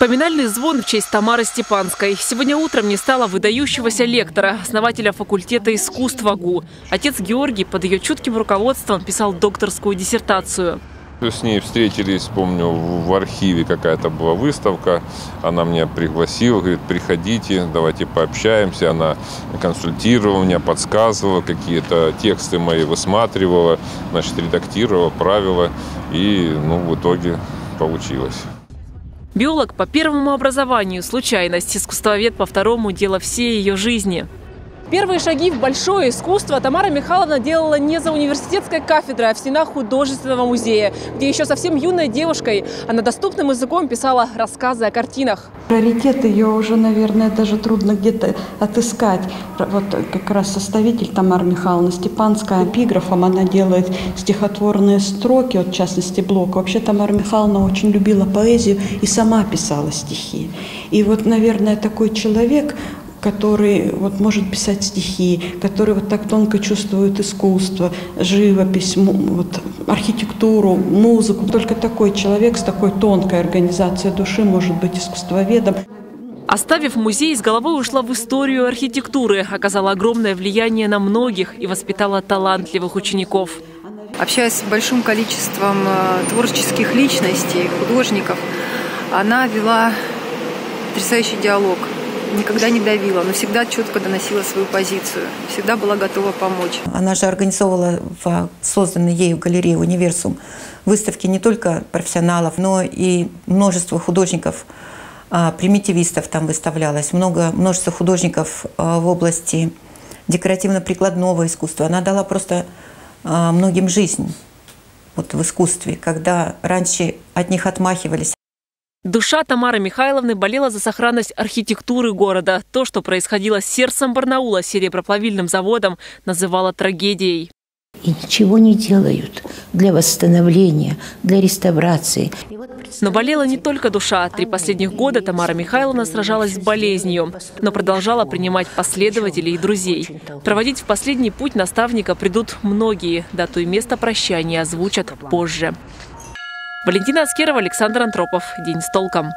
Поминальный звон в честь Тамары Степанской. Сегодня утром не стало выдающегося лектора, основателя факультета искусств АГУ. Отец Георгий под ее чутким руководством писал докторскую диссертацию. С ней встретились, помню, в архиве какая-то была выставка. Она меня пригласила, говорит, приходите, давайте пообщаемся. Она консультировала меня, подсказывала, какие-то тексты мои высматривала, значит, редактировала, правила. И, ну, в итоге получилось. Биолог по первому образованию, случайность, искусствовед по второму – дело всей ее жизни. Первые шаги в большое искусство Тамара Михайловна делала не за университетской кафедрой, а в стенах художественного музея, где еще совсем юной девушкой она доступным языком писала рассказы о картинах. Раритет ее уже, наверное, даже трудно где-то отыскать. Вот как раз составитель Тамара Михайловна Степанская эпиграфом она делает стихотворные строки, вот, в частности блок. Вообще Тамара Михайловна очень любила поэзию и сама писала стихи. И вот, наверное, такой человек, который вот может писать стихи, который вот так тонко чувствует искусство, живопись, вот, архитектуру, музыку. Только такой человек с такой тонкой организацией души может быть искусствоведом. Оставив музей, с головой ушла в историю архитектуры, оказала огромное влияние на многих и воспитала талантливых учеников. Общаясь с большим количеством э, творческих личностей, художников, она вела потрясающий диалог – никогда не давила, но всегда четко доносила свою позицию, всегда была готова помочь. Она же организовывала в созданной ею галерее «Универсум» выставки не только профессионалов, но и множество художников, а, примитивистов там выставлялось, много, множество художников а, в области декоративно-прикладного искусства. Она дала просто а, многим жизнь вот в искусстве, когда раньше от них отмахивались. Душа Тамары Михайловны болела за сохранность архитектуры города. То, что происходило с сердцем Барнаула, сереброплавильным заводом, называла трагедией. И ничего не делают для восстановления, для реставрации. Но болела не только душа. Три последних года Тамара Михайловна сражалась с болезнью, но продолжала принимать последователей и друзей. Проводить в последний путь наставника придут многие. Дату и место прощания озвучат позже. Валентина Аскерова, Александр Антропов. День с толком.